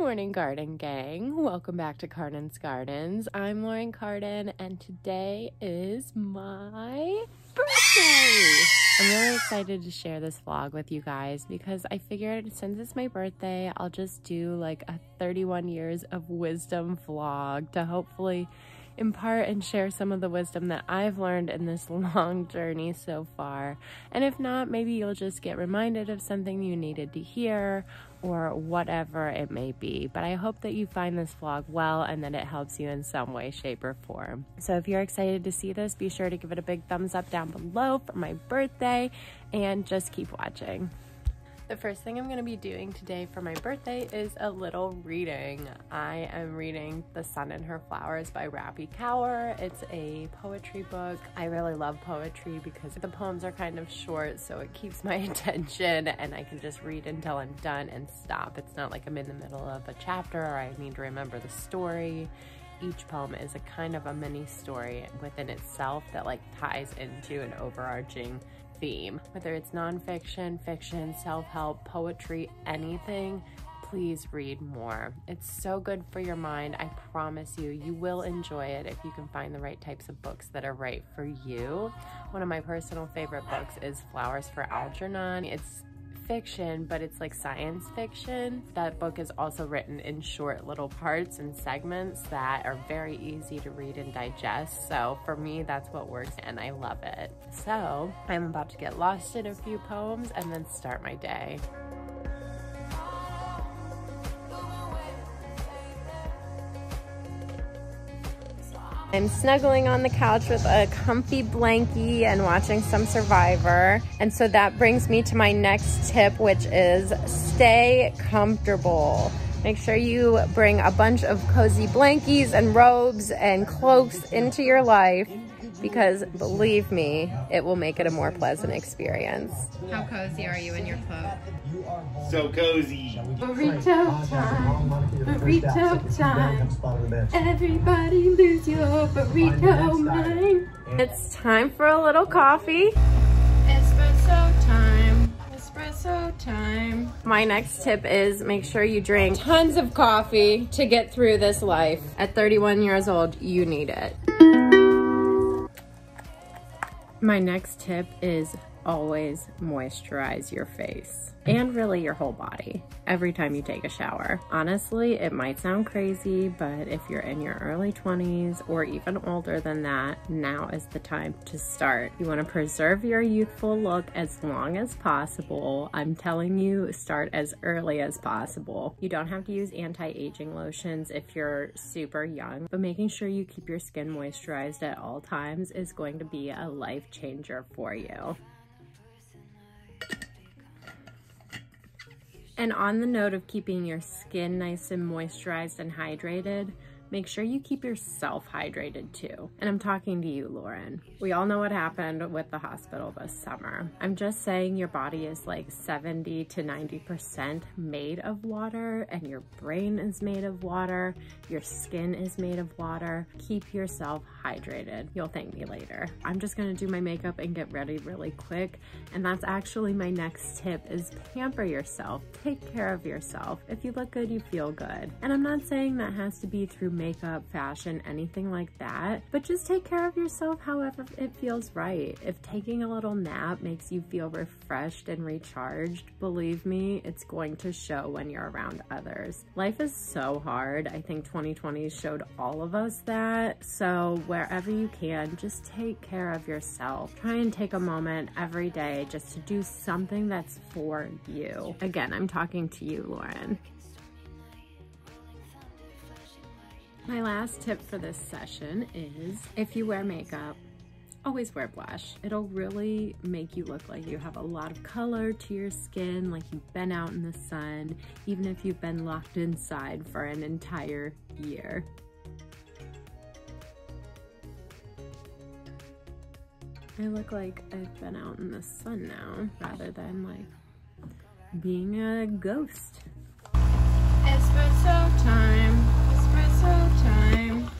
morning, Garden Gang. Welcome back to Cardens Gardens. I'm Lauren Cardin, and today is my birthday. I'm really excited to share this vlog with you guys because I figured since it's my birthday, I'll just do like a 31 years of wisdom vlog to hopefully impart and share some of the wisdom that I've learned in this long journey so far. And if not, maybe you'll just get reminded of something you needed to hear or whatever it may be. But I hope that you find this vlog well and that it helps you in some way, shape, or form. So if you're excited to see this, be sure to give it a big thumbs up down below for my birthday and just keep watching. The first thing I'm going to be doing today for my birthday is a little reading. I am reading The Sun and Her Flowers by Rupi Kaur. It's a poetry book. I really love poetry because the poems are kind of short, so it keeps my attention and I can just read until I'm done and stop. It's not like I'm in the middle of a chapter or I need to remember the story each poem is a kind of a mini story within itself that like ties into an overarching theme. Whether it's nonfiction, fiction, self-help, poetry, anything, please read more. It's so good for your mind. I promise you, you will enjoy it if you can find the right types of books that are right for you. One of my personal favorite books is Flowers for Algernon. It's fiction, but it's like science fiction. That book is also written in short little parts and segments that are very easy to read and digest. So for me, that's what works and I love it. So I'm about to get lost in a few poems and then start my day. I'm snuggling on the couch with a comfy blankie and watching some Survivor. And so that brings me to my next tip, which is stay comfortable. Make sure you bring a bunch of cozy blankies and robes and cloaks into your life because believe me, it will make it a more pleasant experience. How cozy are you in your cloak? So cozy. Burrito time, burrito time. Everybody lose your burrito mind. It's time for a little coffee. Espresso time. Espresso time. My next tip is make sure you drink tons of coffee to get through this life. At 31 years old, you need it. My next tip is always moisturize your face and really your whole body every time you take a shower. Honestly, it might sound crazy, but if you're in your early 20s or even older than that, now is the time to start. You wanna preserve your youthful look as long as possible. I'm telling you, start as early as possible. You don't have to use anti-aging lotions if you're super young, but making sure you keep your skin moisturized at all times is going to be a life changer for you. And on the note of keeping your skin nice and moisturized and hydrated, make sure you keep yourself hydrated too. And I'm talking to you, Lauren. We all know what happened with the hospital this summer. I'm just saying your body is like 70 to 90% made of water and your brain is made of water. Your skin is made of water. Keep yourself hydrated. You'll thank me later. I'm just gonna do my makeup and get ready really quick. And that's actually my next tip is pamper yourself. Take care of yourself. If you look good, you feel good. And I'm not saying that has to be through makeup, fashion, anything like that. But just take care of yourself however it feels right. If taking a little nap makes you feel refreshed and recharged, believe me, it's going to show when you're around others. Life is so hard. I think 2020 showed all of us that. So wherever you can, just take care of yourself. Try and take a moment every day just to do something that's for you. Again, I'm talking to you, Lauren. My last tip for this session is if you wear makeup, always wear blush. It'll really make you look like you have a lot of color to your skin, like you've been out in the sun, even if you've been locked inside for an entire year. I look like I've been out in the sun now rather than like being a ghost. Espresso time. Espresso time.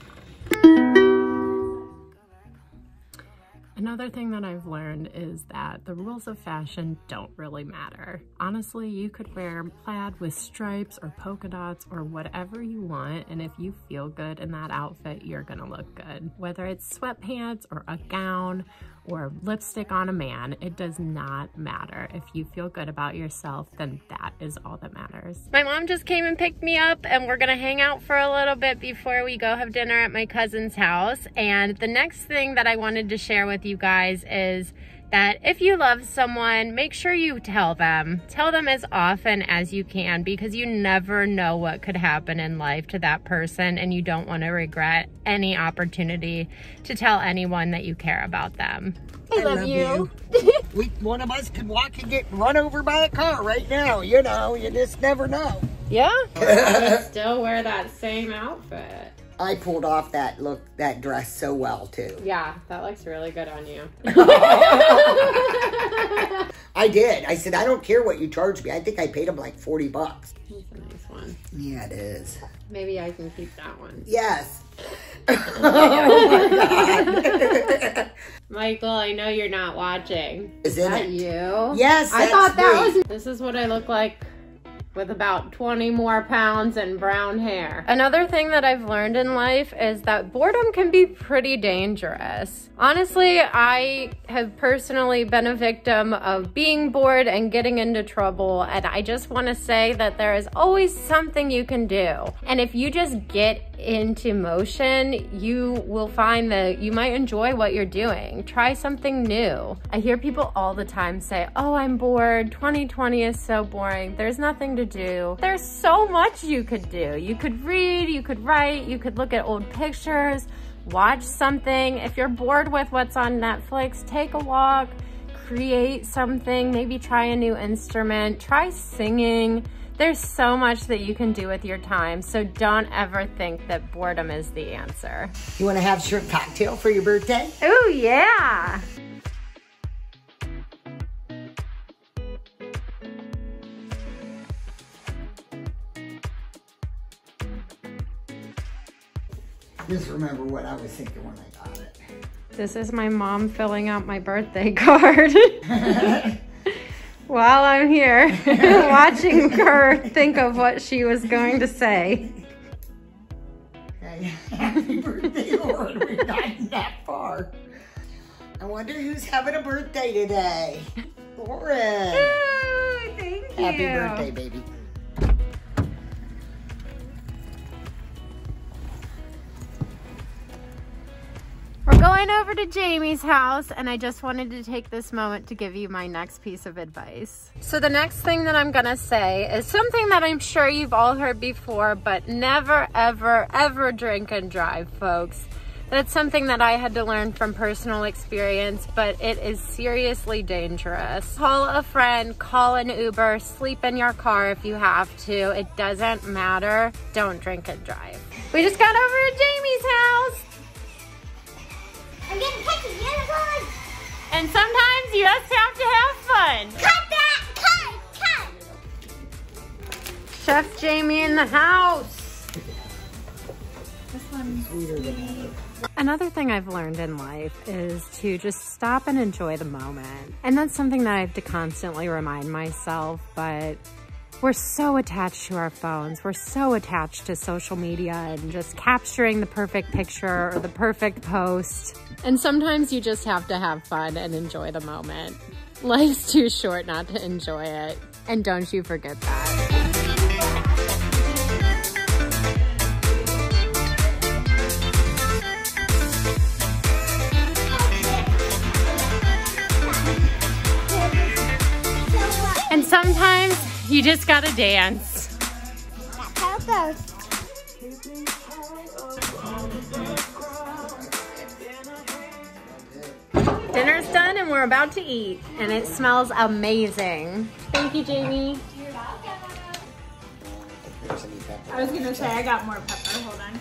Another thing that I've learned is that the rules of fashion don't really matter. Honestly, you could wear plaid with stripes or polka dots or whatever you want, and if you feel good in that outfit, you're gonna look good. Whether it's sweatpants or a gown or lipstick on a man, it does not matter. If you feel good about yourself, then that is all that matters. My mom just came and picked me up and we're gonna hang out for a little bit before we go have dinner at my cousin's house. And the next thing that I wanted to share with you guys is that if you love someone, make sure you tell them. Tell them as often as you can because you never know what could happen in life to that person and you don't want to regret any opportunity to tell anyone that you care about them. I, love, you. we, one of us could walk and get run over by a car right now. You know, you just never know. Yeah. Still wear that same outfit. I pulled off that look, that dress so well too. Yeah, that looks really good on you. I did. I said, I don't care what you charge me. I think I paid him like 40 bucks. That's a nice one. Yeah, it is. Maybe I can keep that one. Yes. oh my God. Michael, I know you're not watching. Is, is that you? Yes, I thought that me. was. This is what I look like with about 20 more pounds and brown hair. Another thing that I've learned in life is that boredom can be pretty dangerous. Honestly, I have personally been a victim of being bored and getting into trouble, and I just want to say that there is always something you can do. And if you just get into motion, you will find that you might enjoy what you're doing. Try something new. I hear people all the time say, oh, I'm bored. 2020 is so boring. There's nothing to do. There's so much you could do. You could read, you could write, you could look at old pictures, watch something. If you're bored with what's on Netflix, take a walk, create something, maybe try a new instrument, try singing. There's so much that you can do with your time, so don't ever think that boredom is the answer. You wanna have shrimp cocktail for your birthday? Oh yeah. Just remember what I was thinking when I got it. This is my mom filling out my birthday card. While I'm here watching her think of what she was going to say. Okay. Happy birthday, Lord. We've gotten that far. I wonder who's having a birthday today. Lauren. Oh, thank you. Happy birthday, baby. Going over to Jamie's house and I just wanted to take this moment to give you my next piece of advice. So the next thing that I'm gonna say is something that I'm sure you've all heard before, but never, ever, ever drink and drive, folks. That's something that I had to learn from personal experience, but it is seriously dangerous. Call a friend, call an Uber, sleep in your car if you have to. It doesn't matter. Don't drink and drive. We just got over to Jamie's house. I'm getting picky. Unicorn. And sometimes you just have to have fun. Cut that. Cut. Cut. Chef Jamie in the house. This one's sweeter Another thing I've learned in life is to just stop and enjoy the moment. And that's something that I have to constantly remind myself, but we're so attached to our phones. We're so attached to social media and just capturing the perfect picture or the perfect post. And sometimes you just have to have fun and enjoy the moment. Life's too short not to enjoy it. And don't you forget that. You just gotta dance. Dinner's done and we're about to eat and it smells amazing. Thank you, Jamie. I was gonna say I got more pepper, hold on.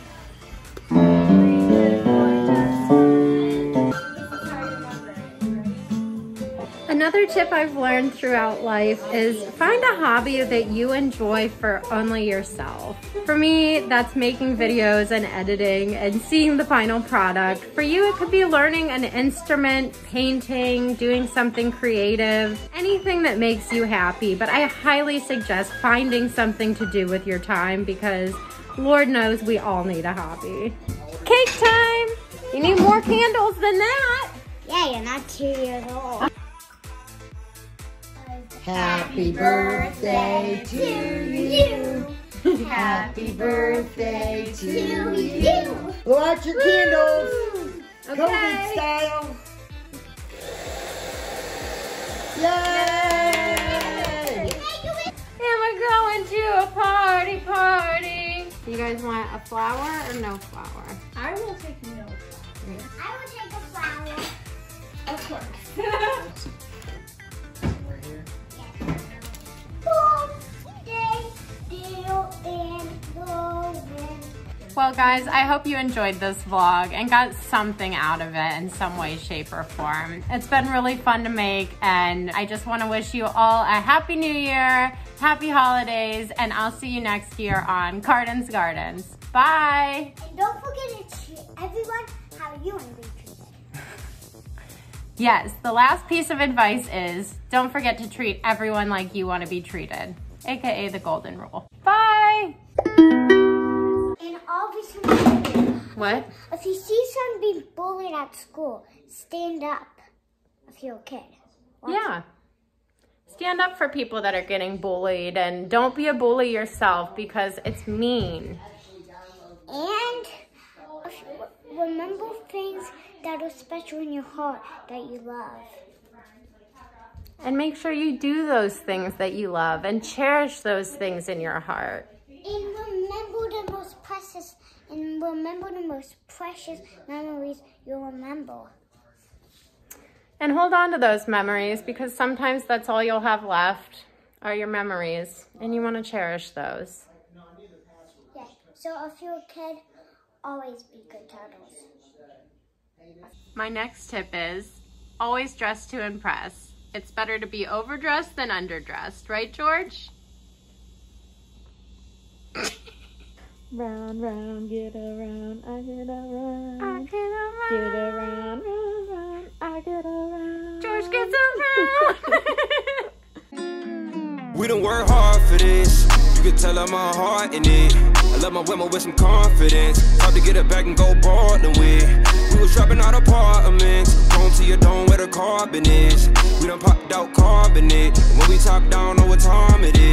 Another tip I've learned throughout life is find a hobby that you enjoy for only yourself. For me, that's making videos and editing and seeing the final product. For you, it could be learning an instrument, painting, doing something creative, anything that makes you happy. But I highly suggest finding something to do with your time because Lord knows we all need a hobby. Cake time! You need more candles than that. Yeah, you're not two years old. Happy birthday to you. Happy birthday to you. Blow out your candles. COVID style. Yay! And we're going to a party party. You guys want a flower or no flower? I will take no. Flower. I will take a flower. Of course. Well guys, I hope you enjoyed this vlog and got something out of it in some way, shape, or form. It's been really fun to make and I just want to wish you all a happy new year, happy holidays, and I'll see you next year on Cardens Gardens. Bye! And don't forget to treat everyone how you want to be treated. Yes, the last piece of advice is don't forget to treat everyone like you want to be treated, aka the golden rule. Bye! What? if you see someone being bullied at school, stand up if you're a kid. Yeah. Stand up for people that are getting bullied and don't be a bully yourself because it's mean. And remember things that are special in your heart that you love. And make sure you do those things that you love and cherish those things in your heart. And remember the most precious and remember the most precious memories you'll remember. And hold on to those memories because sometimes that's all you'll have left are your memories and you want to cherish those. Yeah. So if you're a kid, always be good turtles. My next tip is always dress to impress. It's better to be overdressed than underdressed, right, George? Round, round, get around, I get around. I get around. Get around, round, round, I get around. George gets around. We done work hard for this. You can tell I'm my heart in it. I love my women with some confidence. Hard to get it back and go Portland with. We was dropping out apartments. Home to your dome where the carbon is. We done popped out carbonate. And when we top down, know what time it is.